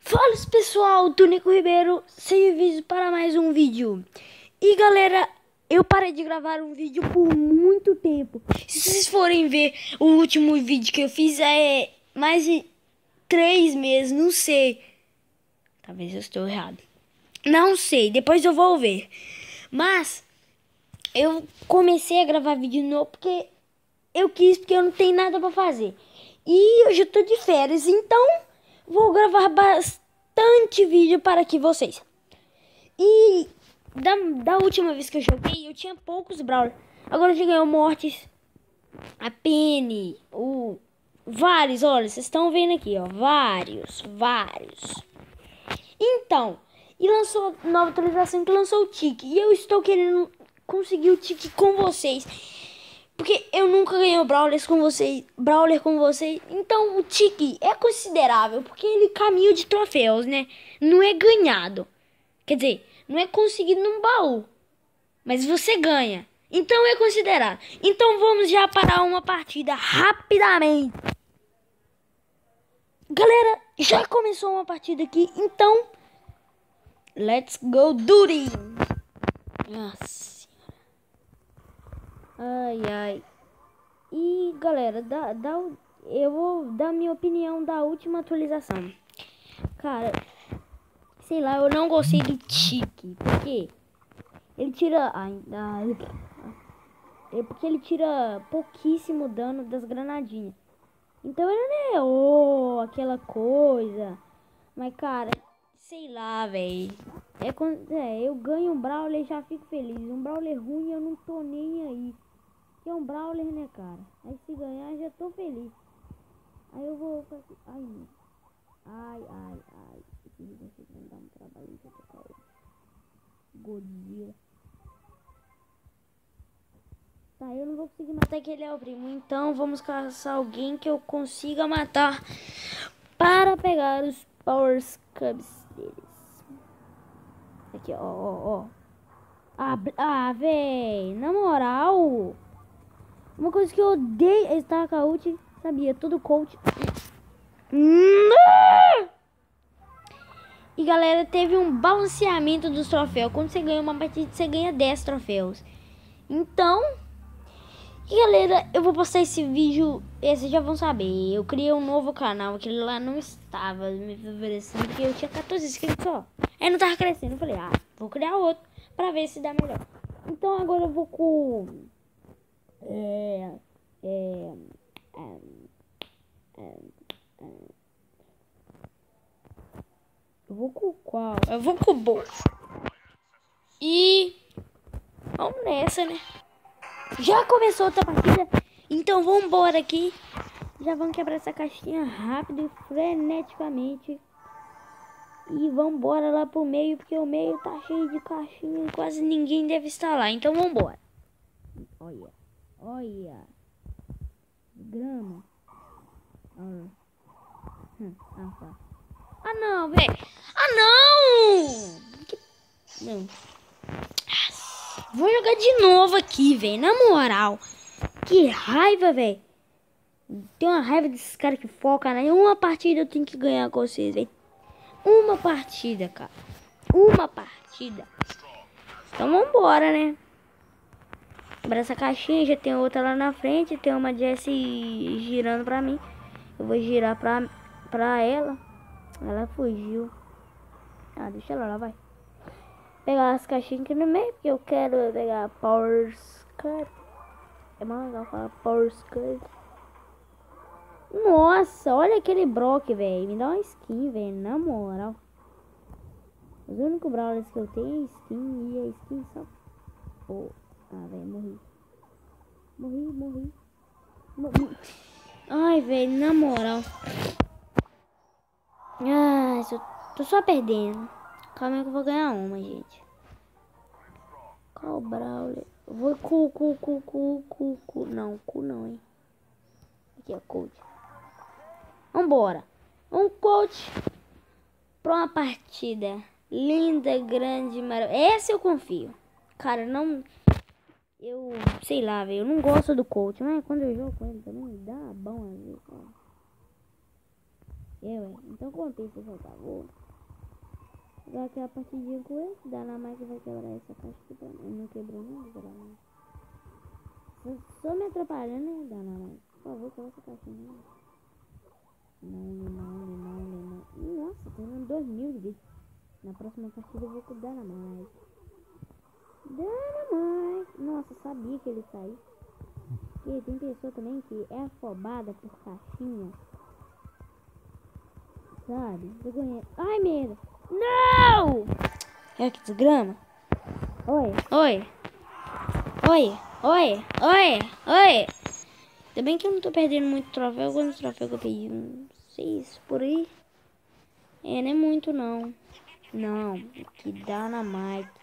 Fala pessoal, Tunico Ribeiro, sem vídeo para mais um vídeo. E galera, eu parei de gravar um vídeo por muito tempo. Se vocês forem ver o último vídeo que eu fiz é mais de três meses, não sei. Talvez eu estou errado. Não sei, depois eu vou ver. Mas eu comecei a gravar vídeo novo porque eu quis, porque eu não tenho nada para fazer. E eu já tô de férias, então vou gravar bastante vídeo para aqui vocês. E da, da última vez que eu joguei, eu tinha poucos Brawler. Agora eu já ganhei o Mortis, a Penny, o... Vários, olha, vocês estão vendo aqui, ó. Vários, vários. Então, e lançou nova atualização que lançou o Tique. E eu estou querendo conseguir o Tique com vocês. Porque eu nunca ganhei o Brawler com vocês, Brawler com vocês. Então o Tiki é considerável, porque ele caminha de troféus, né? Não é ganhado. Quer dizer, não é conseguido num baú. Mas você ganha. Então é considerado. Então vamos já parar uma partida rapidamente. Galera, já começou uma partida aqui, então let's go duty. Nossa. Ai, ai. E, galera, dá, dá, eu vou dar minha opinião da última atualização. Cara, sei lá, eu não gostei do Tique. Porque ele tira... Ai, ai, é porque ele tira pouquíssimo dano das granadinhas. Então ele não é oh, aquela coisa. Mas, cara, sei lá, velho. É, é, eu ganho um Brawler e já fico feliz. Um Brawler ruim eu não tô nem aí. É um Brawler, né, cara? Aí se ganhar, já tô feliz. Aí eu vou. Ai, ai, ai, ai. Esse vídeo dar um trabalho pra tocar o Godzilla. Tá, eu não vou conseguir matar aquele é o primo. Então vamos caçar alguém que eu consiga matar para pegar os Power Cubs deles. Aqui, ó, ó, ó. Ah, ah véi, na moral. Uma coisa que eu odeio é estar com a ult, sabia? Todo coach. E galera, teve um balanceamento dos troféus. Quando você ganha uma partida, você ganha 10 troféus. Então, e galera, eu vou postar esse vídeo, vocês já vão saber. Eu criei um novo canal, aquele lá não estava me favorecendo, porque eu tinha 14 inscritos só. Aí não tava crescendo, eu falei, ah, vou criar outro pra ver se dá melhor. Então agora eu vou com é, é, é, eu vou com qual? Eu vou com o bolso. E vamos nessa, né? Já começou outra partida, então vamos embora aqui. Já vamos quebrar essa caixinha rápido e freneticamente. E vamos embora lá pro meio, porque o meio tá cheio de caixinha e quase ninguém deve estar lá. Então vamos embora. Olha. Olha. Grama. Ah, hum, ah, tá. ah não, velho. Ah, não! Não. Vou jogar de novo aqui, velho. Na moral. Que raiva, velho. Tem uma raiva desses caras que focam, né? Uma partida eu tenho que ganhar com vocês, velho. Uma partida, cara. Uma partida. Então vambora, né? Abra essa caixinha, já tem outra lá na frente. Tem uma Jessie girando pra mim. Eu vou girar pra, pra ela. Ela fugiu. Ah, deixa ela lá, vai. Pegar as caixinhas aqui no meio, porque eu quero pegar Power Skirt. É mais legal falar Power Skirt. Nossa, olha aquele Brock, velho. Me dá uma skin, velho. Na moral. Os únicos Brawlers que eu tenho é skin. E a skin só... Pô. Ah, velho, morri. Morri, morri. morri. Ai, velho, na moral. Ah, eu tô só perdendo. Calma aí que eu vou ganhar uma, gente. Qual o Brawler? Vou cu, cu, cu, cu, cu, cu. Não, cu não, hein. Aqui, ó, coach. Vambora. Um coach pra uma partida linda, grande, maravilhosa. Essa eu confio. Cara, não... eu, sei lá, velho, eu não gosto do coach, mas quando eu jogo com ele também dá bom às vezes, ó. É, ué, então compensa jogar, vou jogar aquela partidinha com ele, dá na mais que vai quebrar essa caixa aqui pra mim, não quebrou não, quebrar não. Só, só me atrapalhando, né, dá na mais, por favor, quebra essa caixinha. Não, não, não, não, não, nossa, tô dando dois mil de vida. Na próxima partida eu vou com o Dynamite. Dynamite. Nossa, sabia que ele saiu. Porque tem pessoa também que é afobada por caixinha. Sabe? Vergonha. Ai, merda. Não! É que desgrama. Oi. Oi. Oi. Oi. Oi. Oi. Ainda bem que eu não tô perdendo muito troféu. Quantos troféus que eu perdi? Uns seis por aí. É, não é muito não. Não, que dá na Mike.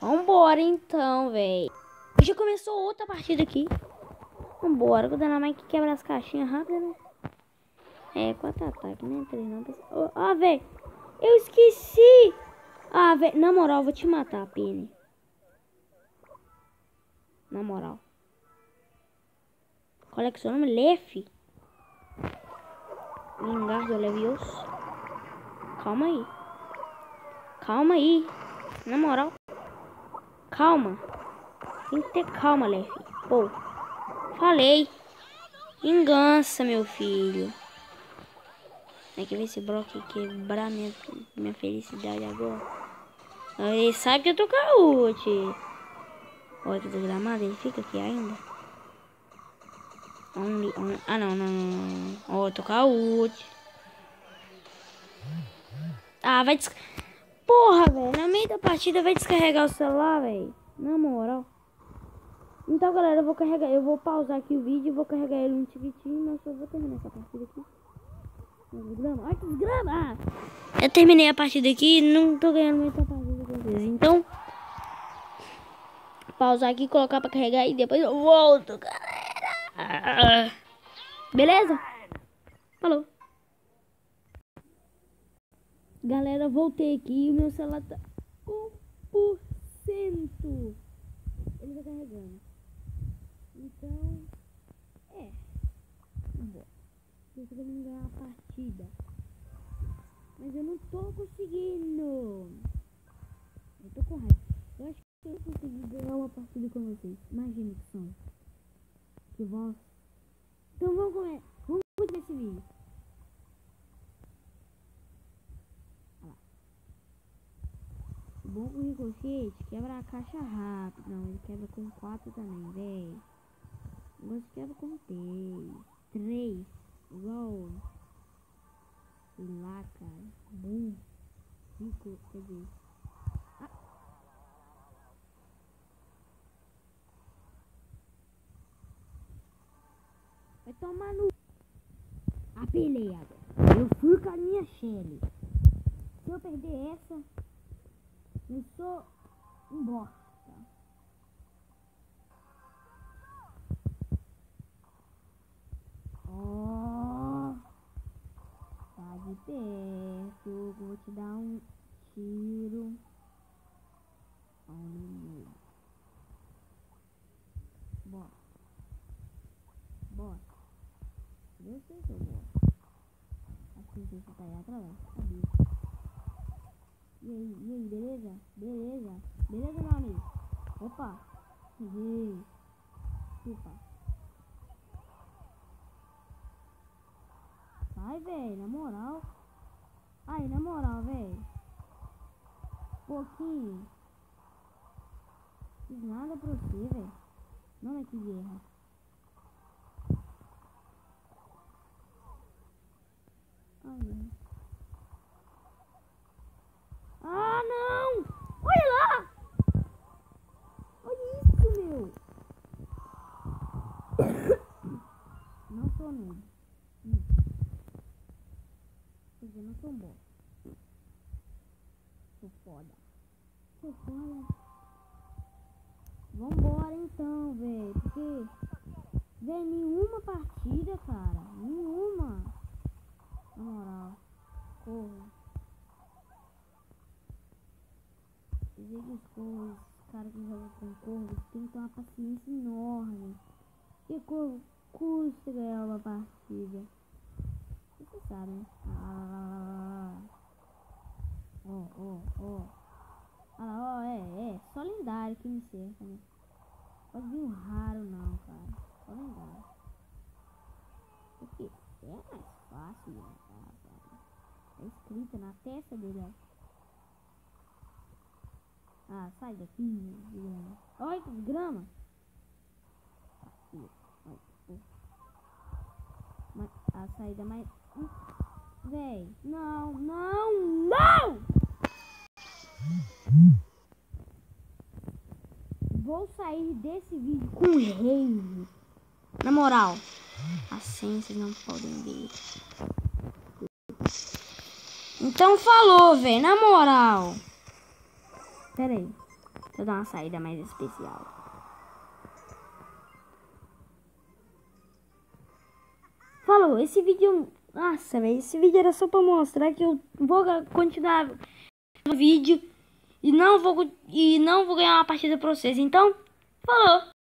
Vambora então, véi. Já começou outra partida aqui. Vambora, que o Dynamite quebra as caixinhas rápido, né? É, quatro ataques, né? Três não. Ó, oh, velho. Eu esqueci. Ah, velho. Na moral, vou te matar, Penny. Na moral. Qual é que é o seu nome? Lef? Lingardo Levioso. Calma aí. Calma aí. Na moral. Calma. Tem que ter calma, Lef. Pô. Falei. Engança, meu filho. Tem que ver esse bloco quebrar minha, minha felicidade agora. Ele sabe que eu tô caute. Olha que desgramado, ele fica aqui ainda. Only, on... Ah, não, não, não. Ó, oh, tô caute. Ah, vai des... Porra, velho. Na meio da partida vai descarregar o celular, velho. Na moral. Então, galera, eu vou carregar. Eu vou pausar aqui o vídeo vou carregar ele um tiquitinho. Mas eu vou terminar essa partida aqui. Desgrama. Ai, que desgrama! Eu terminei a partida aqui e não tô ganhando muita partida com vocês. Então, pausar aqui, colocar pra carregar e depois eu volto, galera. Beleza? Falou. Galera, voltei aqui e o meu celular tá 1%. Ele tá carregando. Então, é. Bom, eu tô ganhar a partida. Mas eu não tô conseguindo. Eu tô com raiva. Eu acho que eu consegui ganhar uma partida com vocês. Imagina que são. Que voz. Então vamos comer. Vamos ver esse vídeo. Bom com ricochete quebra a caixa rápido. Não, ele quebra com 4 também. O negócio quebra com 3. 3. Igual. Sei lá, cara. Bom. 5, quer dizer. Ah. Vai tomar no. Apelei agora. Eu fui com a minha Shelly. Se eu perder essa. Eu sou um bosta. Ó, oh, tá de perto. Vou te dar um tiro. Olha. Bora. Bora. Eu sei que eu vou. Assim que você tá aí atrás. Sabia. E aí, e aí, beleza? Beleza? Beleza, meu amigo? Opa! Cheguei! Chupa! Sai, velho, na moral. Aí, na moral, velho. Pouquinho. Fiz nada pra você, velho. Não é que guerra. Ai. Ah, não! Olha lá! Olha isso, meu! Não sou. Hum. Quer dizer, não sou bom. Sou foda. Sou foda. Vambora então, velho. Porque... Velho, nenhuma partida, cara. Nenhuma. Na moral. Corra. Desliga os coisas, caras que jogam com corvo tem que ter uma paciência enorme. E corvo custa ganhar uma partida. Sabe, né? Ah, ó, ó, ó. Ah, ó, é, é. Só lendário que me cerca, né? Pode vir um raro não, cara. Só lendário. Porque é mais fácil de matar, cara. É escrito na testa dele, ó. Ah, sai daqui, grama. Olha que grama. A saída mais... Véi, não, não, não! Vou sair desse vídeo com rave. Na moral, assim vocês não podem ver. Então falou, velho, na moral. Pera aí. Deixa eu dar uma saída mais especial. Falou, esse vídeo... Nossa, velho, esse vídeo era só pra mostrar que eu vou continuar o vídeo e não vou e não vou ganhar uma partida pra vocês. Então, falou!